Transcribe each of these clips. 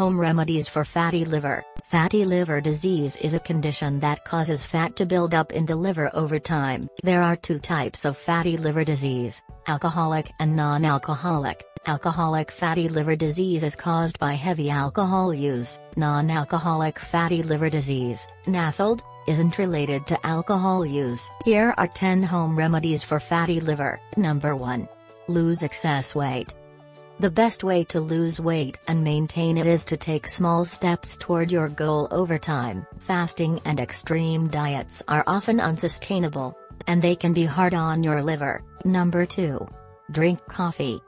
Home remedies for fatty liver. Fatty liver disease is a condition that causes fat to build up in the liver over time. There are two types of fatty liver disease, alcoholic and non-alcoholic. Alcoholic fatty liver disease is caused by heavy alcohol use. Non-alcoholic fatty liver disease, NAFLD, isn't related to alcohol use. Here are 10 home remedies for fatty liver. Number 1. Lose excess weight. The best way to lose weight and maintain it is to take small steps toward your goal over time. Fasting and extreme diets are often unsustainable, and they can be hard on your liver. Number 2. Drink coffee.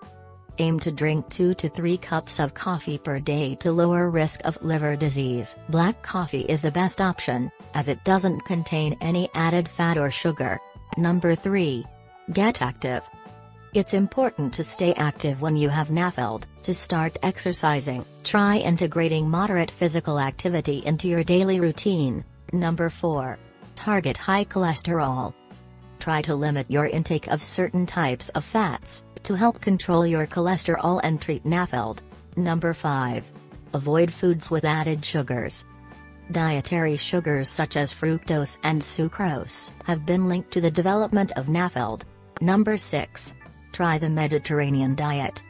Aim to drink 2 to 3 cups of coffee per day to lower risk of liver disease. Black coffee is the best option, as it doesn't contain any added fat or sugar. Number 3. Get active. It's important to stay active when you have NAFLD. To start exercising, try integrating moderate physical activity into your daily routine. Number 4. Target high cholesterol. Try to limit your intake of certain types of fats, to help control your cholesterol and treat NAFLD. Number 5. Avoid foods with added sugars. Dietary sugars such as fructose and sucrose have been linked to the development of NAFLD. Number 6. Try the Mediterranean diet.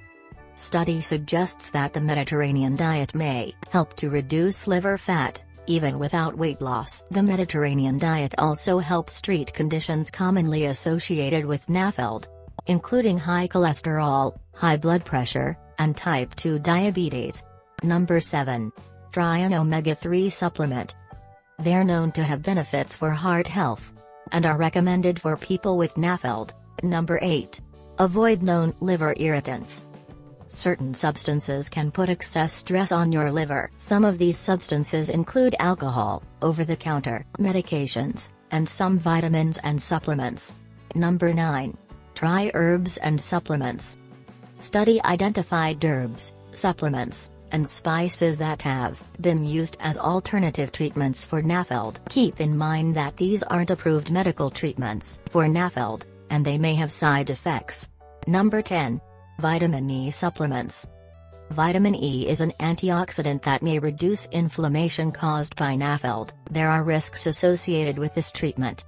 Study suggests that the Mediterranean diet may help to reduce liver fat, even without weight loss. The Mediterranean diet also helps treat conditions commonly associated with NAFLD, including high cholesterol, high blood pressure, and type 2 diabetes. Number 7. Try an omega-3 supplement. They're known to have benefits for heart health, and are recommended for people with NAFLD. Number 8. Avoid known liver irritants. Certain substances can put excess stress on your liver. Some of these substances include alcohol, over-the-counter medications, and some vitamins and supplements. Number 9. Try herbs and supplements. Study identified herbs, supplements, and spices that have been used as alternative treatments for NAFLD. Keep in mind that these aren't approved medical treatments for NAFLD, and they may have side effects. Number 10. Vitamin E supplements. Vitamin E is an antioxidant that may reduce inflammation caused by NAFLD. There are risks associated with this treatment,